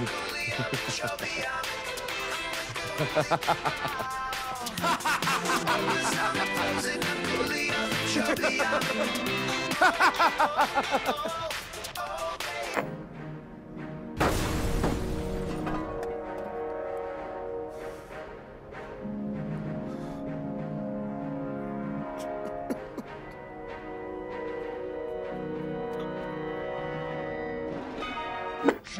Ha ha ha ha!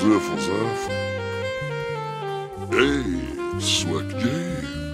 Zerf Zerf. Ey, Swag Game.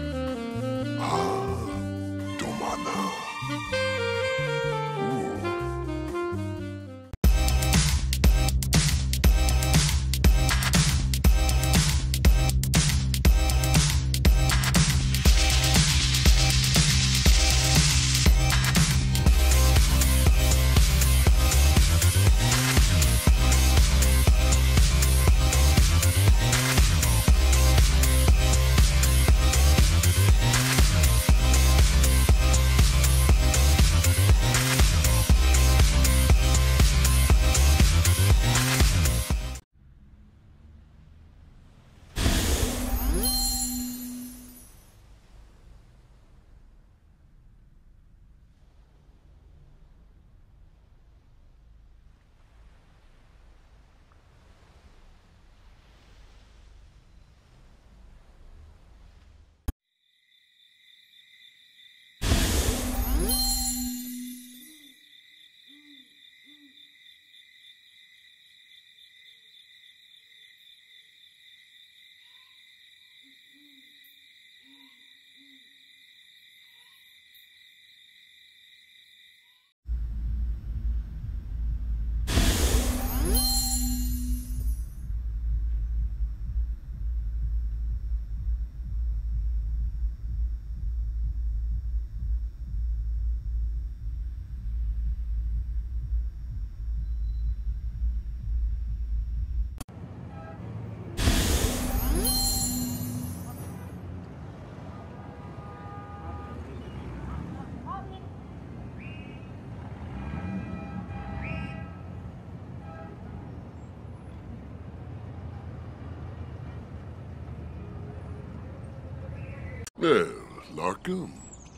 Well,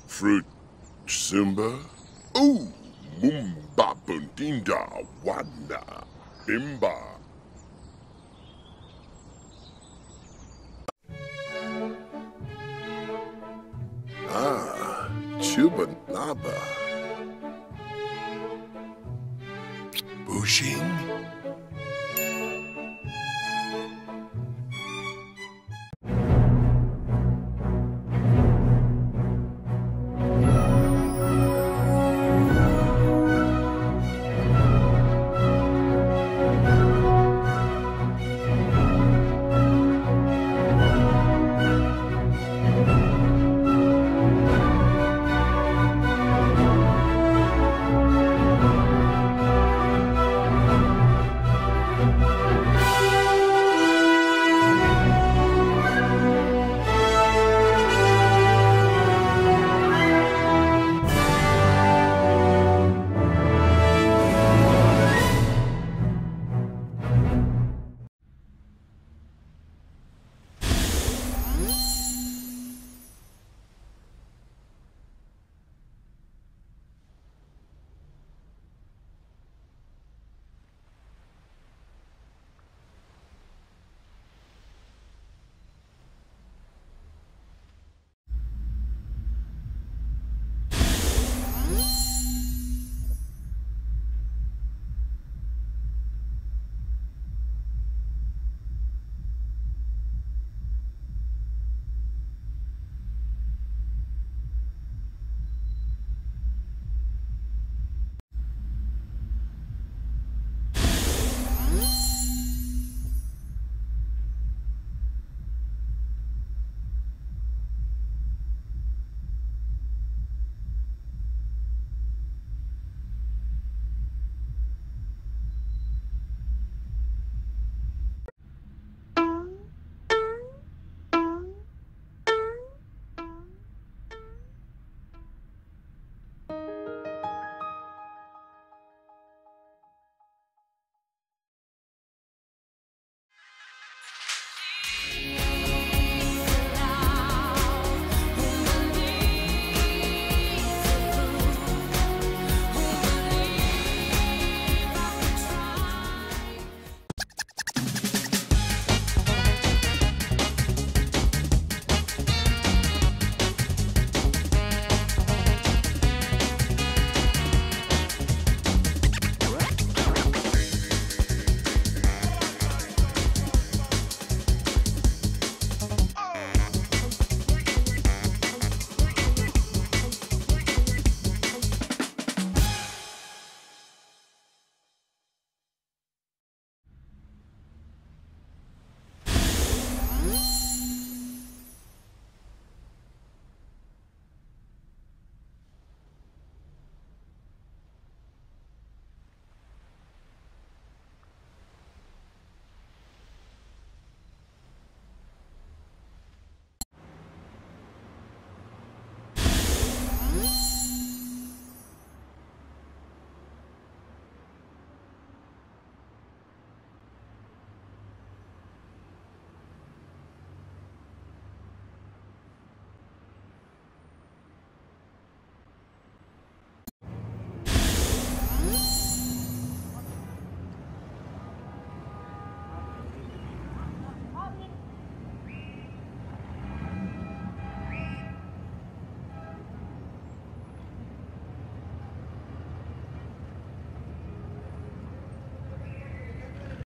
Fruit, Simba. Oh, Mumba Bundinda, Wanda, Bimba. Ah, Chubanaba. Bushing?